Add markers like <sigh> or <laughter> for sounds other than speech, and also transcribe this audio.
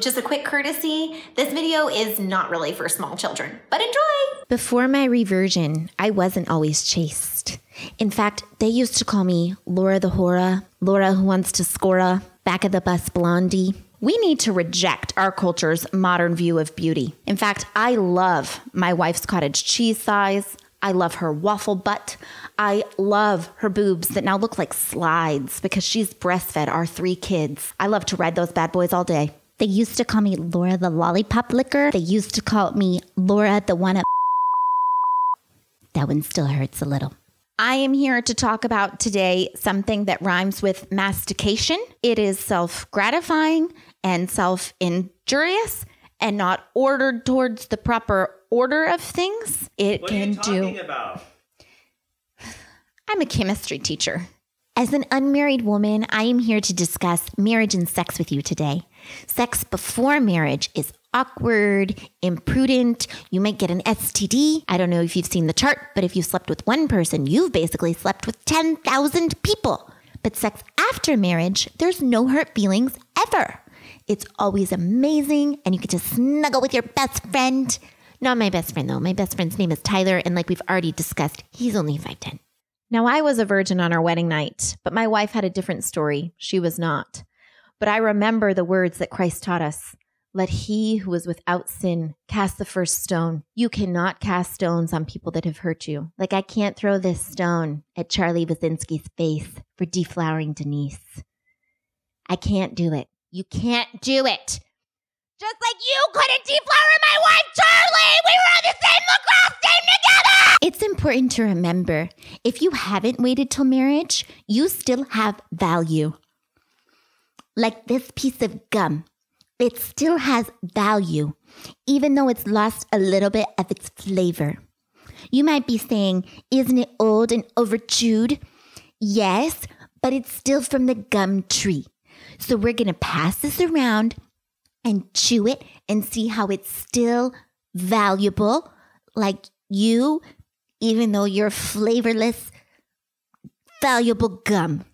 just a quick courtesy. This video is not really for small children, but enjoy. Before my reversion, I wasn't always chaste. In fact, they used to call me Laura the Hora, Laura who wants to scora, back of the bus blondie. We need to reject our culture's modern view of beauty. In fact, I love my wife's cottage cheese size. I love her waffle butt. I love her boobs that now look like slides because she's breastfed our three kids. I love to ride those bad boys all day. They used to call me Laura the lollipop licker. They used to call me Laura the one up. That one still hurts a little. I am here to talk about today something that rhymes with mastication. It is self gratifying and self injurious and not ordered towards the proper order of things. It What can are you talking do. about? <sighs> I'm a chemistry teacher. As an unmarried woman, I am here to discuss marriage and sex with you today. Sex before marriage is awkward, imprudent. You might get an STD. I don't know if you've seen the chart, but if you slept with one person, you've basically slept with 10,000 people. But sex after marriage, there's no hurt feelings ever. It's always amazing, and you get to snuggle with your best friend. Not my best friend, though. My best friend's name is Tyler, and like we've already discussed, he's only 5'10. Now, I was a virgin on our wedding night, but my wife had a different story. She was not. But I remember the words that Christ taught us Let he who is without sin cast the first stone. You cannot cast stones on people that have hurt you. Like, I can't throw this stone at Charlie Wazinski's face for deflowering Denise. I can't do it. You can't do it. Just like you couldn't deflower my wife, Charlie! We were on the same! It's important to remember if you haven't waited till marriage, you still have value. Like this piece of gum, it still has value, even though it's lost a little bit of its flavor. You might be saying, Isn't it old and overchewed? Yes, but it's still from the gum tree. So we're going to pass this around and chew it and see how it's still valuable, like you, even though you're flavorless, valuable gum.